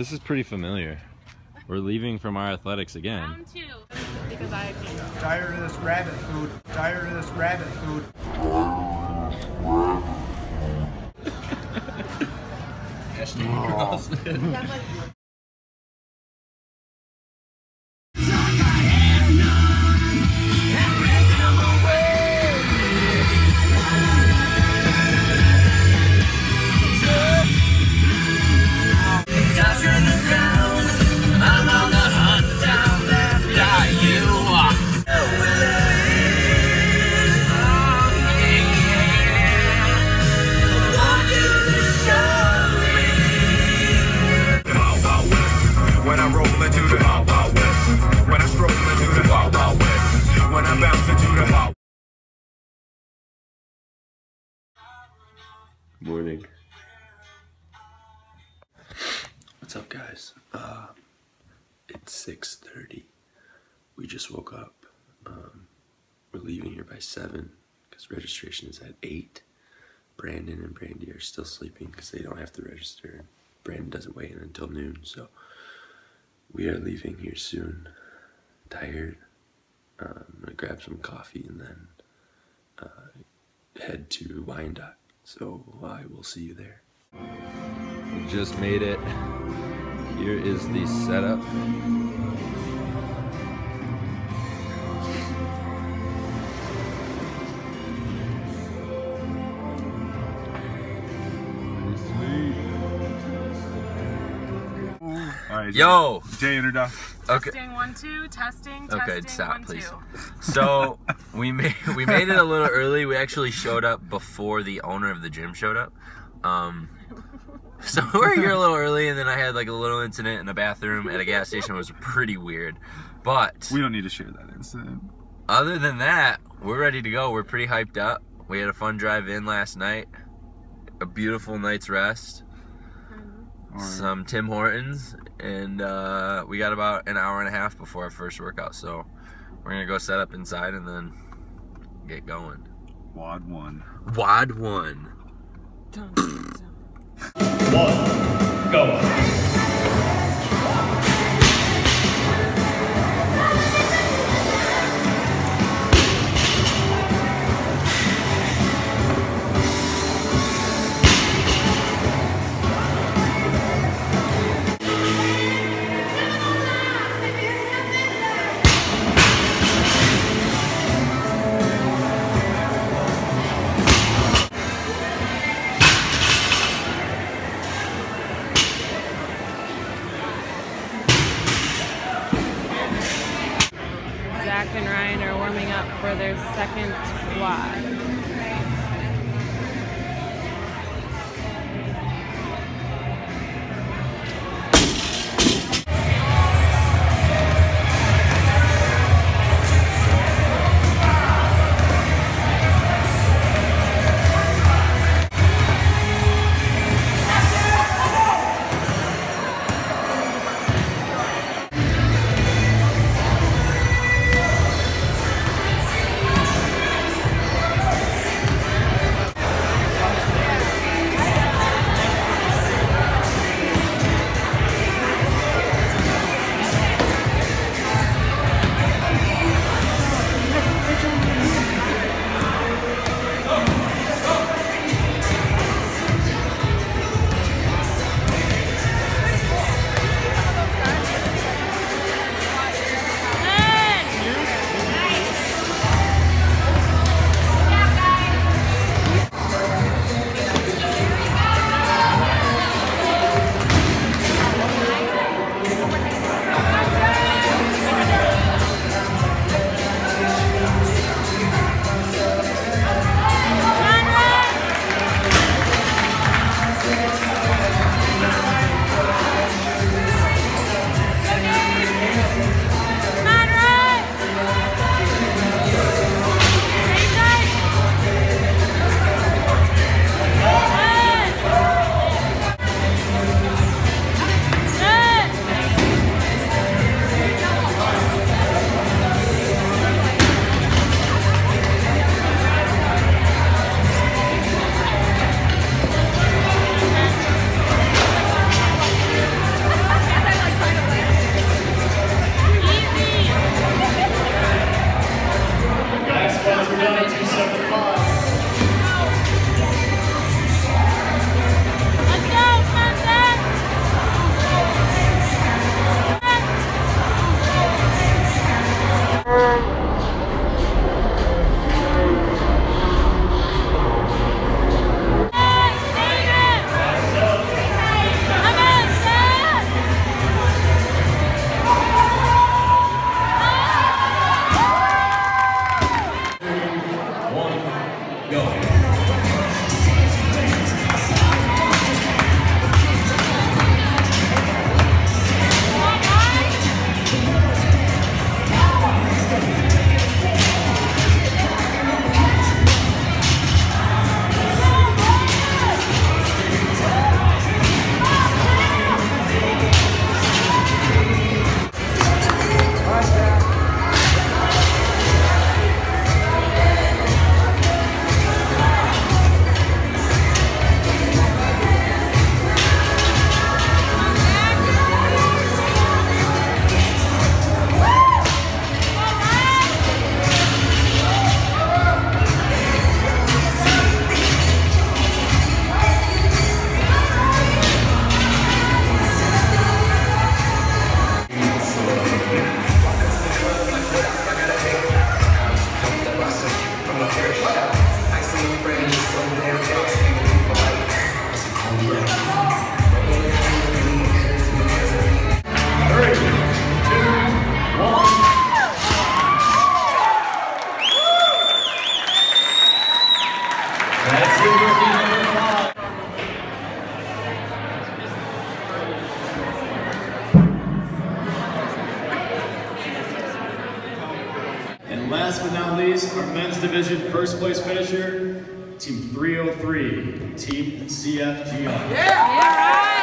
This is pretty familiar. We're leaving from our athletics again. Round two. Because I Tired of this rabbit food. Tired of this rabbit food. When Morning. What's up, guys? Uh, it's 6:30. We just woke up. Um, we're leaving here by seven because registration is at eight. Brandon and Brandy are still sleeping because they don't have to register. Brandon doesn't in until noon, so we are leaving here soon. Tired. Um, I'm gonna grab some coffee and then uh, head to Wyandotte. So I will see you there. We just made it. Here is the setup. All right. Yo! Jay introduction. Okay. testing one two testing Okay, testing stop, one please. two. So we made we made it a little early. We actually showed up before the owner of the gym showed up. Um, so we were here a little early, and then I had like a little incident in a bathroom at a gas station. It was pretty weird, but We don't need to share that incident. other than that, we're ready to go. We're pretty hyped up. We had a fun drive in last night. A beautiful night's rest. All right. Some Tim Hortons, and uh, we got about an hour and a half before our first workout. So we're gonna go set up inside and then get going. Quad one. WOD one. their second WOD. And last but not least, our men's division first place finisher, Team 303, Team CFGR. Yeah! All right.